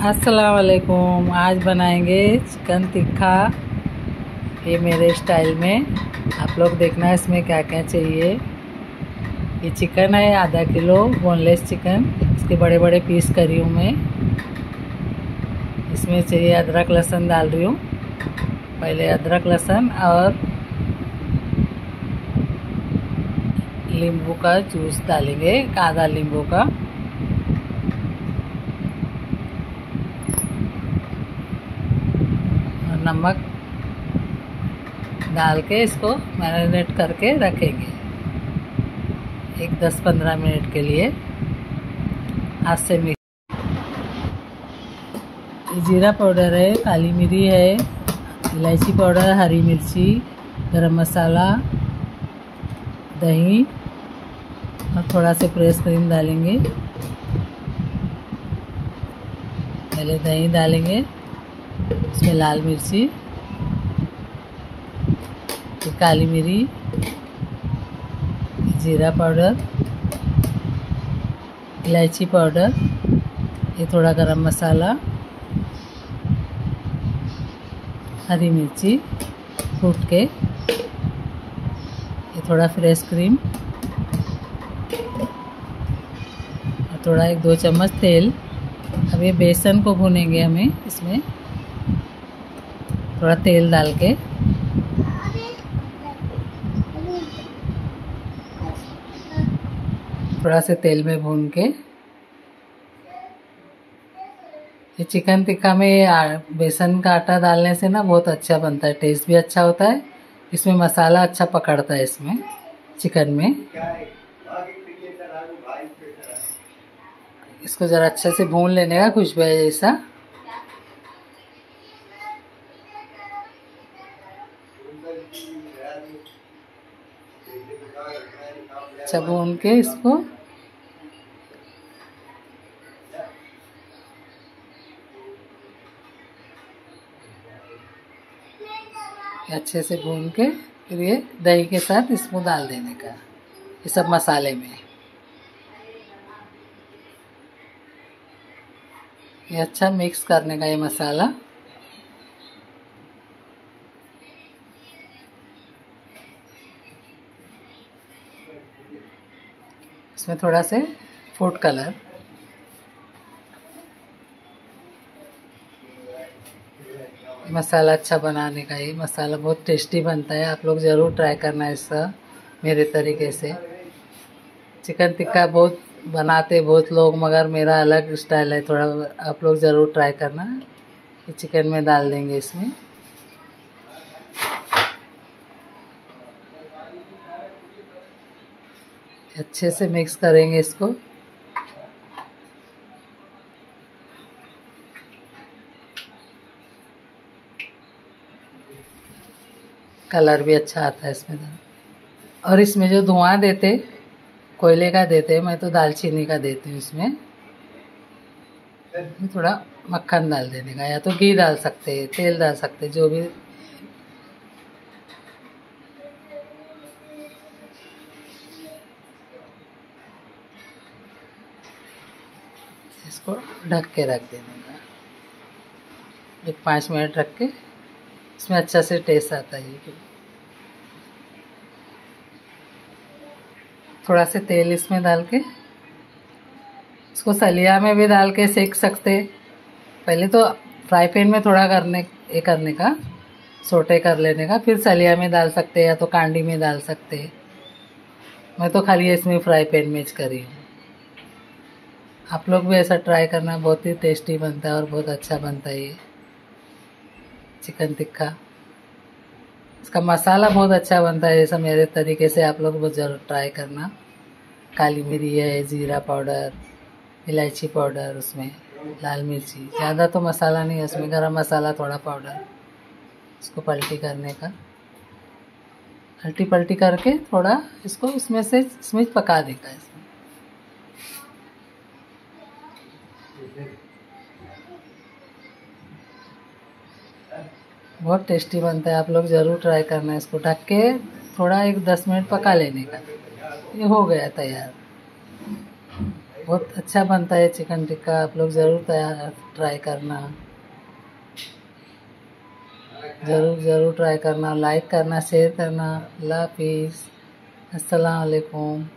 अस्सलाम वालेकुम आज बनाएँगे चिकन तिक्खा ये मेरे स्टाइल में। आप लोग देखना इसमें क्या क्या चाहिए। ये चिकन है, आधा किलो बोनलेस चिकन इसके बड़े बड़े पीस करी हूँ मैं। इसमें चाहिए अदरक, लहसुन डाल रही हूँ। पहले अदरक, लहसुन और नींबू का जूस डालेंगे, आधा नींबू का। नमक डाल के इसको मैरिनेट करके रखेंगे। एक 10-15 मिनट के लिए। हाथ से मिक्स जीरा पाउडर है, काली मिरी है, इलायची पाउडर, हरी मिर्ची, गरम मसाला, दही, और थोड़ा से प्रेस क्रीम डालेंगे। पहले दही डालेंगे। इसमें लाल मिर्ची काली मिरी, जीरा पाउडर, इलायची पाउडर, ये थोड़ा गरम मसाला, हरी मिर्ची कूट के, ये थोड़ा फ्रेश क्रीम, और थोड़ा एक दो चम्मच तेल। अब ये बेसन को भूनेंगे हमें इसमें। थोड़ा तेल डाल के। थोड़ा से तेल में भून के। ये चिकन टिक्का में बेसन का आटा डालने से ना बहुत अच्छा बनता है टेस्ट भी अच्छा होता है। इसमें मसाला अच्छा पकड़ता है इसमें, चिकन में। इसको ज़रा अच्छे से भून लेने का खुशबू जैसा अच्छा भून के इसको अच्छे से भून के फिर ये दही के साथ इसमें डाल देने का, ये सब मसाले में। ये अच्छा मिक्स करने का ये मसाला। इसमें थोड़ा से फ़ूड कलर। मसाला अच्छा बनाने का ये मसाला बहुत टेस्टी बनता है, आप लोग ज़रूर ट्राई करना इसका, मेरे तरीके से। चिकन टिक्का बहुत बनाते बहुत लोग, मगर मेरा अलग स्टाइल है, थोड़ा आप लोग ज़रूर ट्राई करना। चिकन में डाल देंगे इसमें। अच्छे से मिक्स करेंगे इसको। कलर भी अच्छा आता है इसमें। और इसमें जो धुआँ देते, कोयले का देते, मैं तो दालचीनी का देती हूँ इसमें। थोड़ा मक्खन डाल देने का, या तो घी डाल सकते हैं तेल डाल सकते, जो भी इसको ढक के रख देने। का एक पाँच मिनट रख के इसमें अच्छा से टेस्ट आता है थोड़ा से तेल इसमें डाल के, इसको सलिया में भी डाल के सेक सकते। पहले तो फ्राई पैन में थोड़ा करने, ये करने का, सोटे कर लेने का, फिर सलिया में डाल सकते या तो कांडी में डाल सकते। मैं तो खाली इसमें फ्राई पैन में करी हूँ। आप लोग भी ऐसा ट्राई करना, बहुत ही टेस्टी बनता है और बहुत अच्छा बनता है ये चिकन टिक्का इसका मसाला बहुत अच्छा बनता है जैसा मेरे तरीके से आप लोग ज़रूर ट्राई करना। काली मिरी है, ज़ीरा पाउडर इलायची पाउडर उसमें, लाल मिर्ची। ज़्यादा तो मसाला नहीं है उसमें, गरम मसाला, थोड़ा पाउडर इसको पलटी करने का। पलटी पलटी करके थोड़ा इसको इसमें से इसमें पका देगा इसमें। बहुत टेस्टी बनता है, आप लोग ज़रूर ट्राई करना इसको। ढक के थोड़ा एक दस मिनट पका लेने का। ये हो गया तैयार। बहुत अच्छा बनता है चिकन टिक्का आप लोग ज़रूर तैयार ट्राई करना। ज़रूर ज़रूर ट्राई करना। लाइक करना शेयर करना। अल्लाह हाफिज़। अस्सलाम वालेकुम